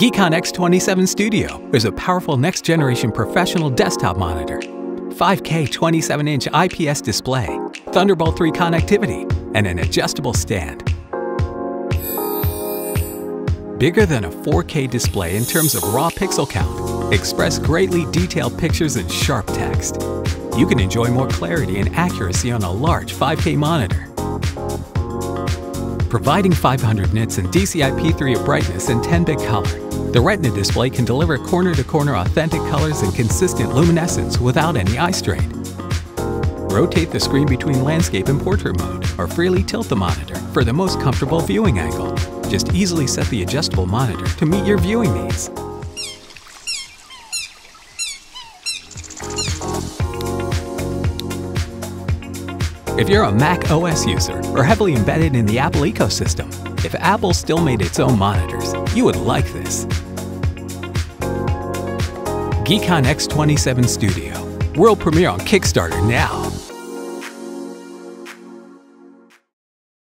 Geekon X27 Studio is a powerful next-generation professional desktop monitor, 5K 27-inch IPS display, Thunderbolt 3 connectivity, and an adjustable stand. Bigger than a 4K display in terms of raw pixel count, express greatly detailed pictures and sharp text. You can enjoy more clarity and accuracy on a large 5K monitor. Providing 500 nits and DCI-P3 of brightness and 10-bit color, the Retina display can deliver corner-to-corner -corner authentic colors and consistent luminescence without any eye strain. Rotate the screen between landscape and portrait mode, or freely tilt the monitor for the most comfortable viewing angle. Just easily set the adjustable monitor to meet your viewing needs. If you're a Mac OS user or heavily embedded in the Apple ecosystem, if Apple still made its own monitors, you would like this. Geekon X27 Studio. World premiere on Kickstarter now.